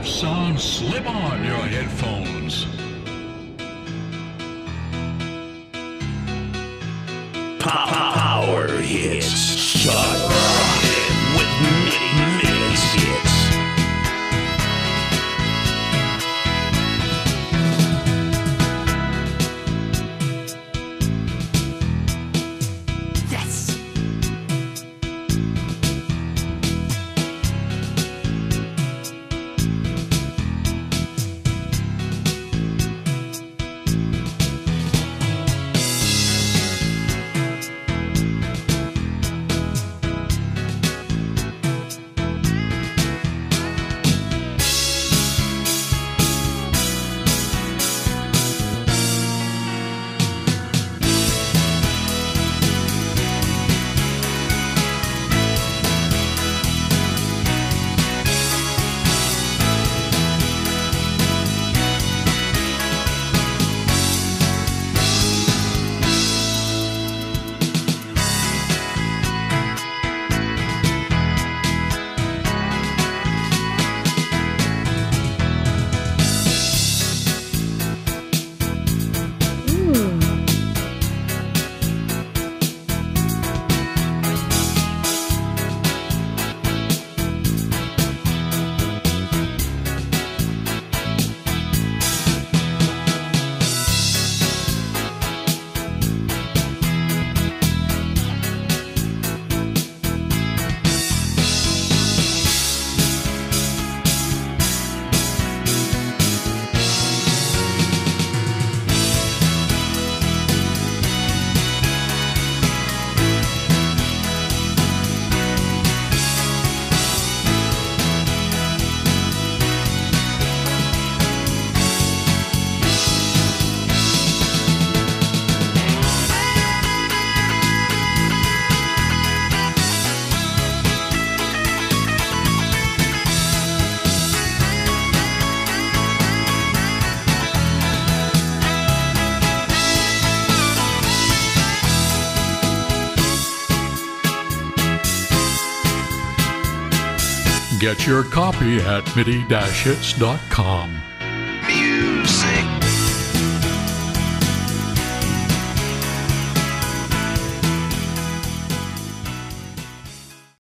have sound slip on your headphones. Power hits. Get your copy at midi-hits.com.